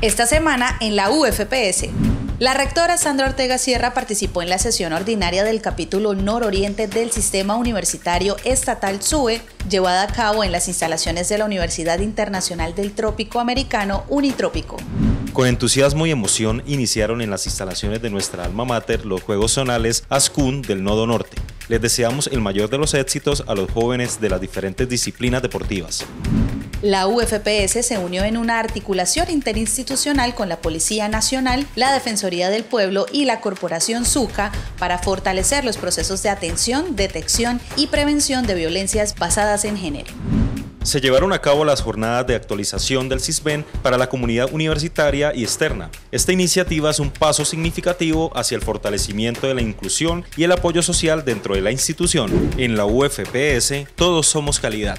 Esta semana en la UFPS. La rectora Sandra Ortega Sierra participó en la sesión ordinaria del capítulo nororiente del Sistema Universitario Estatal SUE, llevada a cabo en las instalaciones de la Universidad Internacional del Trópico Americano Unitrópico. Con entusiasmo y emoción iniciaron en las instalaciones de nuestra alma mater los Juegos Zonales ASCUN del Nodo Norte. Les deseamos el mayor de los éxitos a los jóvenes de las diferentes disciplinas deportivas. La UFPS se unió en una articulación interinstitucional con la Policía Nacional, la Defensoría del Pueblo y la Corporación SUCA para fortalecer los procesos de atención, detección y prevención de violencias basadas en género se llevaron a cabo las jornadas de actualización del CISBEN para la comunidad universitaria y externa. Esta iniciativa es un paso significativo hacia el fortalecimiento de la inclusión y el apoyo social dentro de la institución. En la UFPS, todos somos calidad.